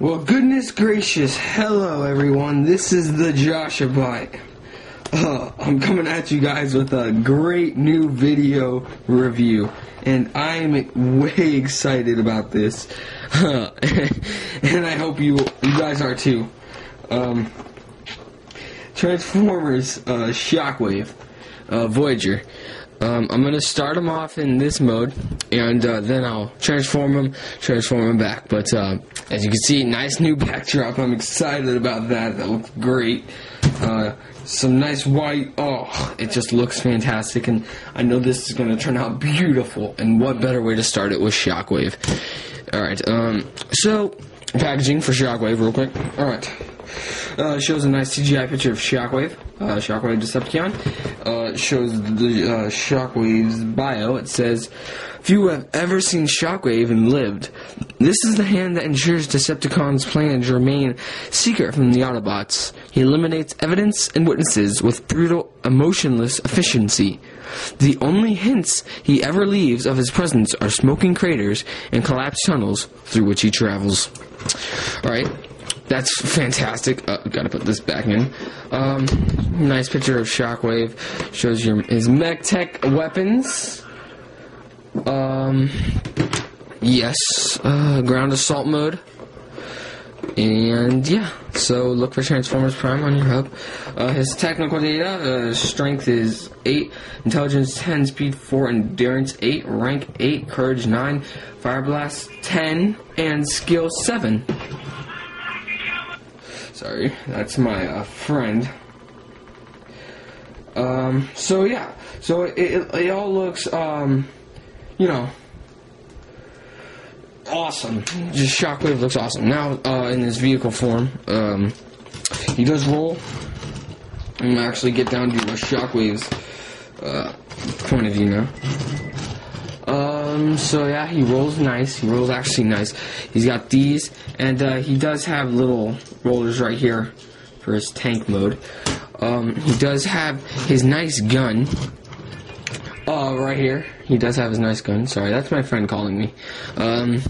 Well, goodness gracious, hello everyone. This is the Joshua. Uh, I'm coming at you guys with a great new video review, and I'm way excited about this. And I hope you you guys are too. Um, Transformers uh, Shockwave uh, Voyager. Um, I'm gonna start them off in this mode, and uh, then I'll transform them, transform them back. But uh, as you can see, nice new backdrop. I'm excited about that. That looks great. Uh, some nice white. Oh, it just looks fantastic, and I know this is gonna turn out beautiful. And what better way to start it with Shockwave? All right. Um, so packaging for Shockwave, real quick. All right. Uh, shows a nice CGI picture of Shockwave, uh, Shockwave Decepticon. Uh, shows the uh, Shockwave's bio. It says, Few have ever seen Shockwave and lived. This is the hand that ensures Decepticon's plans remain secret from the Autobots. He eliminates evidence and witnesses with brutal, emotionless efficiency. The only hints he ever leaves of his presence are smoking craters and collapsed tunnels through which he travels. Alright, that's fantastic. Uh, gotta put this back in. Um, nice picture of Shockwave. Shows your his mech tech weapons. Um, yes, uh, ground assault mode. And yeah, so look for Transformers Prime on your hub. Uh, his technical data: uh, strength is eight, intelligence ten, speed four, endurance eight, rank eight, courage nine, fire blast ten, and skill seven. Sorry, that's my uh, friend. Um, so yeah, so it, it, it all looks, um, you know, awesome. Just Shockwave looks awesome. Now, uh, in his vehicle form, um, he does roll. I'm gonna actually get down to a Shockwave's uh, point of view now. Um, so yeah, he rolls nice. He rolls actually nice. He's got these, and uh, he does have little rollers right here for his tank mode. Um, he does have his nice gun. Uh, right here. He does have his nice gun. Sorry, that's my friend calling me. Um,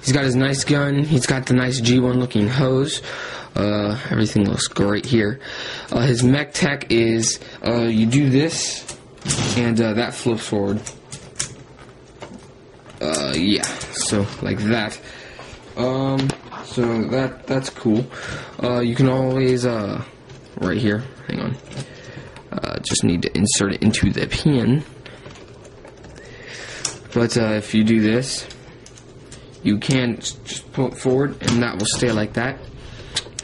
he's got his nice gun. He's got the nice G1 looking hose. Uh, everything looks great here. Uh, his mech tech is, uh, you do this, and uh, that flips forward. Uh, yeah, so like that. Um, so that that's cool. Uh, you can always uh, right here. Hang on. Uh, just need to insert it into the pin. But uh, if you do this, you can just pull it forward, and that will stay like that.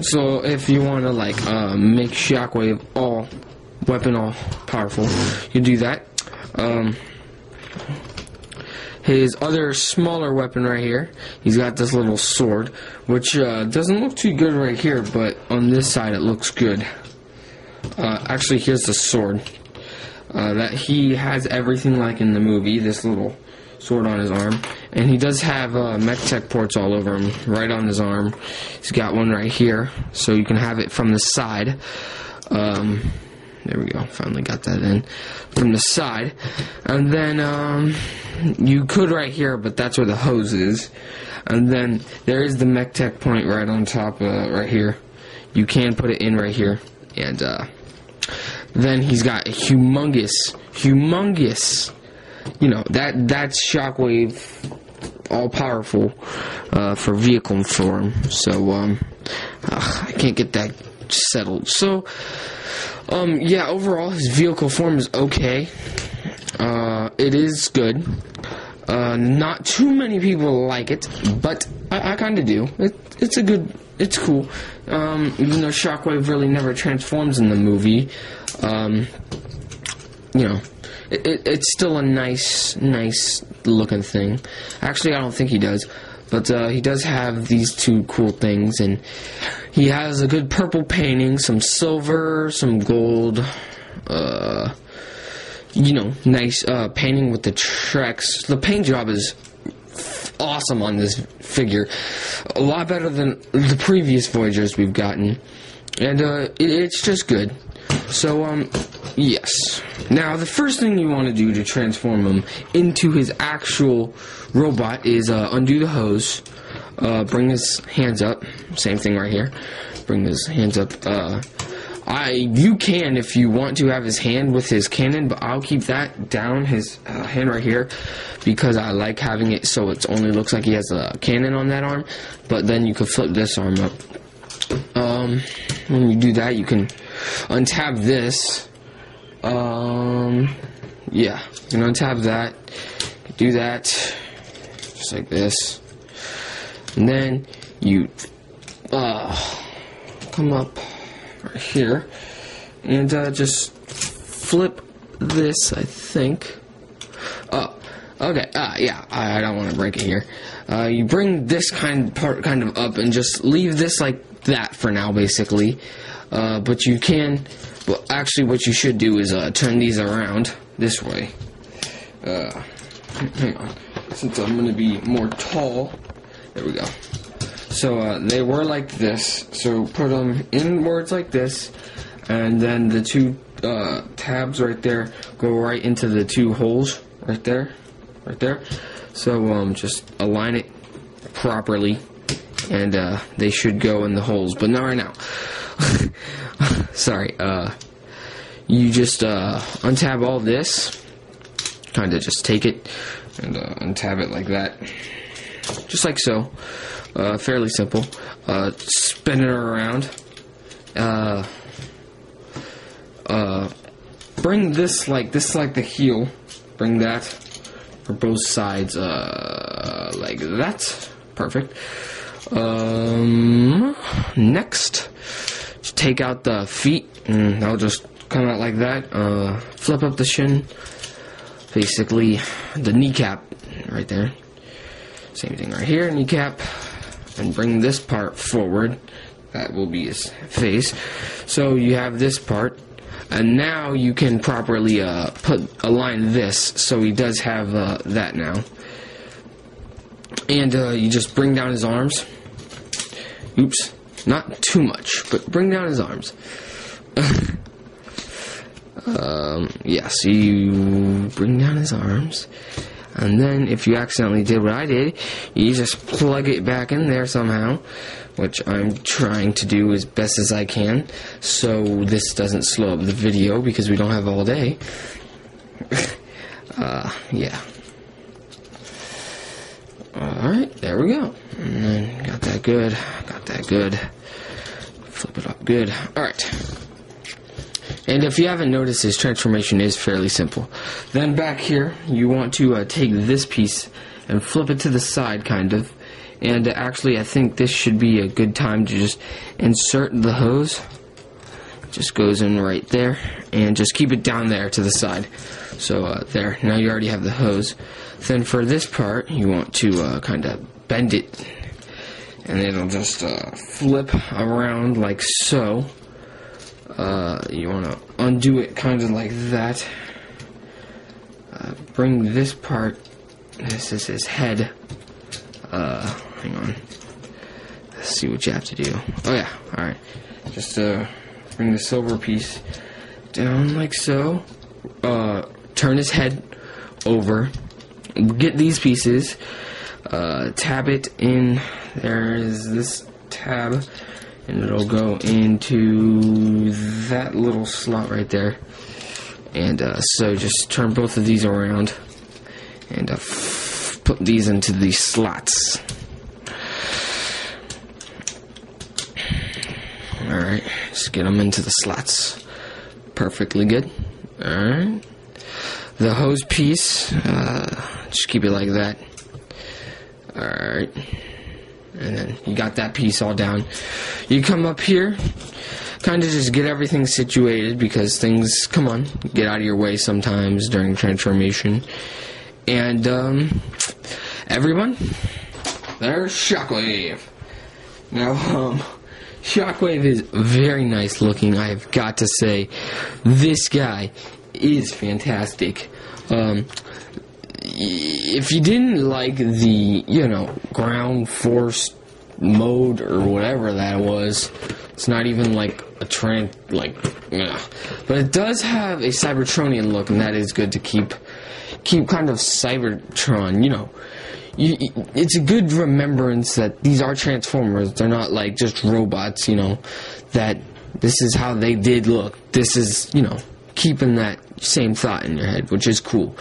So if you want to like uh, make Shockwave all weapon all powerful, you do that. Um, his other smaller weapon right here, he's got this little sword, which uh, doesn't look too good right here, but on this side it looks good. Uh, actually, here's the sword. Uh, that he has everything like in the movie, this little sword on his arm. And he does have uh, mech tech ports all over him, right on his arm. He's got one right here, so you can have it from the side. Um, there we go. Finally got that in from the side. And then um, you could right here, but that's where the hose is. And then there is the mech tech point right on top, uh, right here. You can put it in right here. And uh, then he's got a humongous, humongous, you know, that that's Shockwave all powerful uh, for vehicle form. So um, ugh, I can't get that settled. So um, yeah, overall his vehicle form is okay. Uh, it is good. Uh, not too many people like it, but I, I kind of do. It, it's a good, it's cool. Um, even though Shockwave really never transforms in the movie, um, you know, it, it, it's still a nice, nice looking thing. Actually, I don't think he does, but uh, he does have these two cool things, and he has a good purple painting, some silver, some gold. Uh, you know, nice uh, painting with the tracks. The paint job is awesome on this figure. A lot better than the previous Voyagers we've gotten. And uh, it, it's just good. So, um, yes. Now, the first thing you want to do to transform him into his actual robot is uh, undo the hose. uh, bring his hands up. Same thing right here. Bring his hands up. Uh, I you can if you want to have his hand with his cannon, but I'll keep that down his uh, hand right here because I like having it so it only looks like he has a cannon on that arm. But then you can flip this arm up. Um, when you do that, you can untab this. Um, yeah, you can untab that. Do that just like this, and then you uh come up right here and uh, just flip this. I think. Oh, okay. Uh, yeah. I, I don't want to break it here. Uh, you bring this kind part kind of up and just leave this like that for now, basically. Uh, but you can. Well, actually, what you should do is uh, turn these around this way. Uh, hang on. Since I'm going to be more tall. There we go. So uh, they were like this. So put them inwards like this, and then the two uh, tabs right there go right into the two holes right there, right there. So um, just align it properly, and uh, they should go in the holes, but not right now. Sorry. Uh, you just uh, untab all this, kind of just take it and uh, untab it like that, just like so. Uh, fairly simple. Uh, spin it around. Uh, uh, bring this like this like the heel. Bring that for both sides. Uh, like that. Perfect. Um, next, take out the feet, and I'll just come out like that. Uh, flip up the shin. Basically, the kneecap right there. Same thing right here, kneecap and bring this part forward. That will be his face. So you have this part, and now you can properly uh, put align this. So he does have uh, that now. And uh, you just bring down his arms. Oops, not too much, but bring down his arms. um, yeah, so you bring down his arms. And then if you accidentally did what I did, you just plug it back in there somehow, which I'm trying to do as best as I can, so this doesn't slow up the video because we don't have all day. uh, yeah. Alright, there we go. Then got that good, got that good. Flip it up good. Alright. And if you haven't noticed, his transformation is fairly simple. Then back here, you want to uh, take this piece and flip it to the side, kind of. And actually, I think this should be a good time to just insert the hose. Just goes in right there, and just keep it down there to the side. So uh, there, now you already have the hose. Then for this part, you want to uh, kind of bend it, and it'll just uh, flip around like so uh, you want to undo it kind of like that. Uh, bring this part, this is his head. Uh, hang on. Let's see what you have to do. Oh yeah, alright. Just uh, bring the silver piece down like so. Uh, turn his head over. Get these pieces. Uh, tab it in. There is this tab and it'll go into that little slot right there and uh, so just turn both of these around and uh, put these into these slots alright just get them into the slots perfectly good alright the hose piece uh, just keep it like that alright and then you got that piece all down. You come up here, kind of just get everything situated because things, come on, get out of your way sometimes during transformation. And, um, everyone, there's Shockwave. Now, um, Shockwave is very nice looking, I've got to say. This guy is fantastic. Um, if you didn't like the, you know, ground force mode or whatever that was, it's not even like a trend, like, yeah. but it does have a Cybertronian look, and that is good to keep, keep kind of Cybertron, you know, you, it's a good remembrance that these are Transformers. They're not like just robots, you know. That this is how they did look. This is, you know, keeping that same thought in your head, which is cool.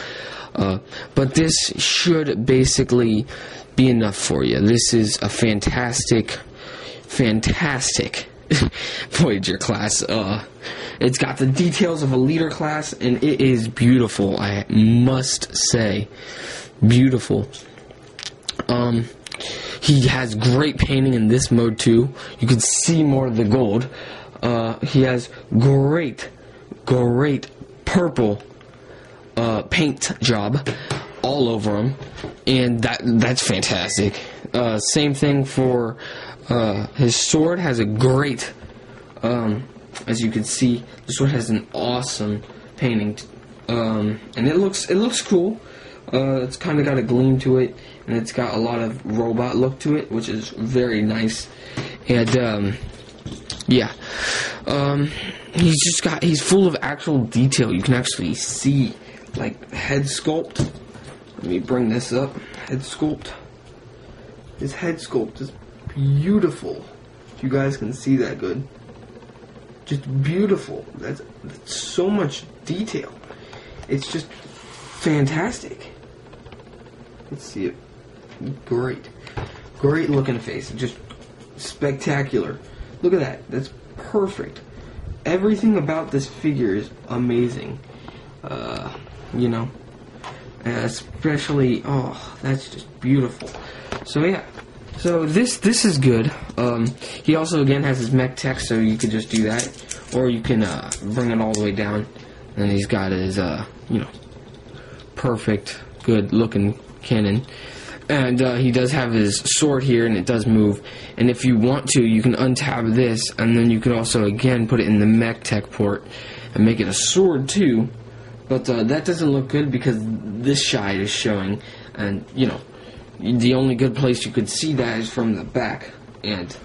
Uh, but this should basically be enough for you. This is a fantastic, fantastic Voyager class. Uh, it's got the details of a leader class, and it is beautiful. I must say, beautiful. Um, he has great painting in this mode too. You can see more of the gold. Uh, he has great, great purple uh, paint job all over him, and that that's fantastic. Uh, same thing for uh, his sword has a great, um, as you can see, the sword has an awesome painting, um, and it looks it looks cool. Uh, it's kind of got a gleam to it, and it's got a lot of robot look to it, which is very nice. And um, yeah, um, he's just got he's full of actual detail. You can actually see like head sculpt. Let me bring this up. Head sculpt. His head sculpt is beautiful. If you guys can see that good. Just beautiful. That's, that's so much detail. It's just fantastic. Let's see it. Great. Great looking face. Just spectacular. Look at that. That's perfect. Everything about this figure is amazing. Uh, you know, especially oh, that's just beautiful. So yeah, so this this is good. Um, he also again has his mech tech, so you could just do that, or you can uh, bring it all the way down, and he's got his uh, you know, perfect, good looking cannon. And uh, he does have his sword here, and it does move. And if you want to, you can untab this, and then you can also again put it in the mech tech port and make it a sword too. But uh, that doesn't look good because this side is showing, and you know, the only good place you could see that is from the back, and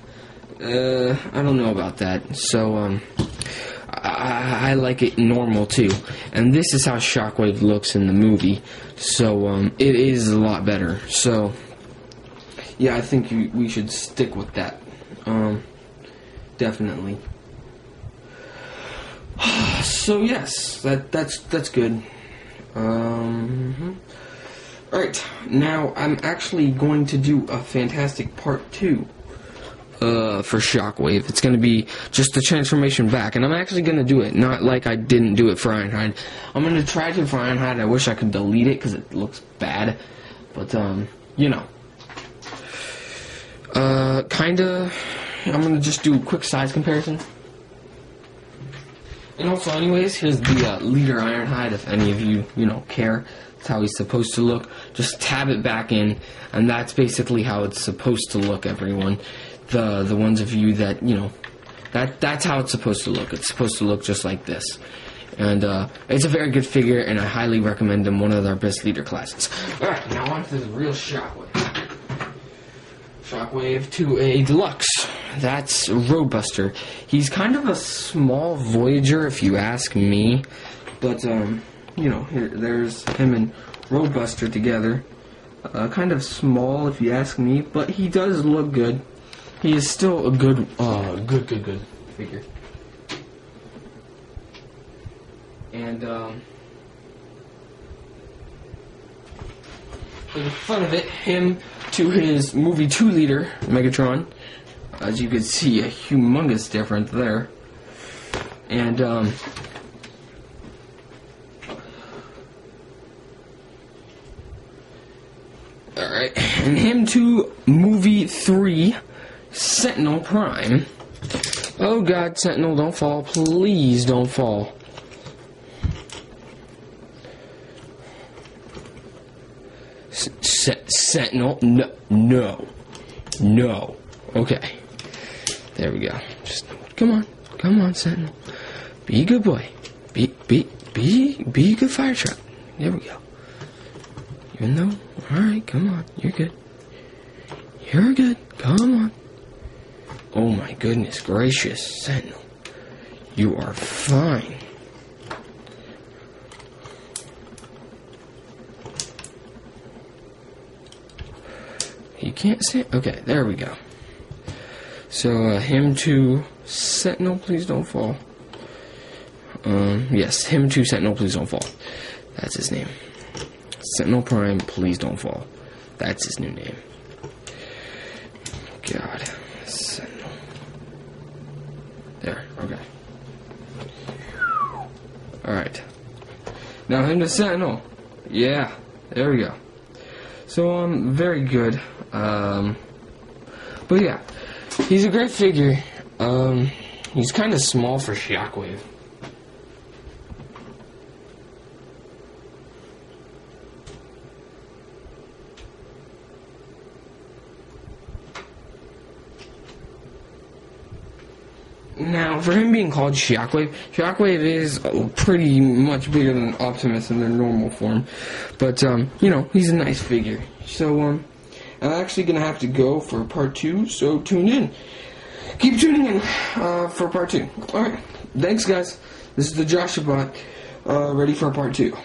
uh, I don't know about that. So um, I, I, like it normal too, and this is how Shockwave looks in the movie. So um, it is a lot better. So yeah, I think you, we should stick with that. Um, definitely. so yes, that that's that's good. Um, Alright, now I'm actually going to do a fantastic part two uh, for Shockwave. It's going to be just the transformation back, and I'm actually going to do it, not like I didn't do it for Ironhide. I'm going to try to for Ironhide. I wish I could delete it because it looks bad, but, um, you know. Uh, kinda, I'm going to just do a quick size comparison. And also, anyways, here's the uh, leader Ironhide, if any of you, you know, care. That's how he's supposed to look. Just tab it back in, and that's basically how it's supposed to look, everyone. The the ones of you that, you know, that that's how it's supposed to look. It's supposed to look just like this. And uh, it's a very good figure, and I highly recommend him. One of our best leader classes. Alright, now on to the real Shockwave. Shockwave to a Deluxe. That's Roadbuster. He's kind of a small Voyager, if you ask me. But, um, you know, here, there's him and Roadbuster together. Uh, kind of small, if you ask me, but he does look good. He is still a good, uh, good, good, good figure. And, um, the fun of it, him to his movie 2 leader, Megatron. As you can see, a humongous difference there. And, um, Alright, and him to movie 3, Sentinel Prime. Oh god, Sentinel, don't fall. Please don't fall. Sentinel, no, no, no. Okay, there we go. Just come on, come on, Sentinel. Be a good boy. Be be be be a good fire truck. There we go. Even though, all right, come on, you're good. You're good. Come on. Oh my goodness gracious, Sentinel. You are fine. you can't see? Okay, there we go. So, uh, him to Sentinel, please don't fall. Um, yes, him to Sentinel, please don't fall. That's his name. Sentinel Prime, please don't fall. That's his new name. God. There, okay. Alright. Now him to Sentinel. Yeah, there we go. So, um, very good. Um, but yeah, he's a great figure. Um, he's kind of small for Shockwave. Now, for him being called Shockwave, Shockwave is pretty much bigger than Optimus in their normal form. But, um, you know, he's a nice figure. So, um, I'm actually going to have to go for part two, so tune in. Keep tuning in uh, for part two. Alright, thanks, guys. This is the Joshobot, uh, ready for part two.